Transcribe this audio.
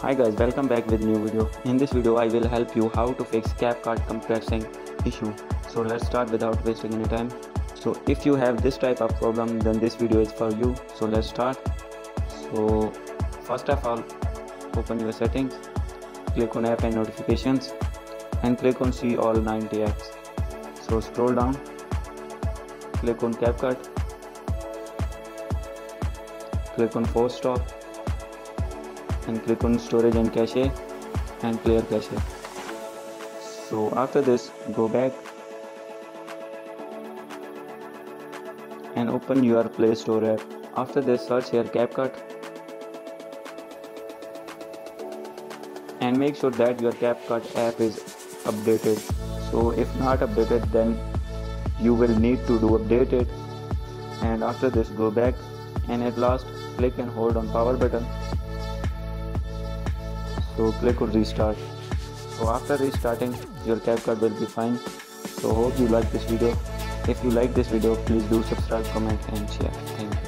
Hi guys, welcome back with new video. In this video I will help you how to fix CapCut compressing issue. So let's start without wasting any time. So if you have this type of problem then this video is for you. So let's start. So first of all open your settings, click on app and notifications and click on see all 90 apps. So scroll down, click on CapCut, click on force stop and click on storage and cache and clear cache. So after this go back and open your play store app. After this search here CapCut. And make sure that your CapCut app is updated. So if not updated then you will need to do update it. And after this go back. And at last click and hold on power button so click on restart. So after restarting your CapCut will be fine. So hope you like this video. If you like this video please do subscribe comment and share. Thank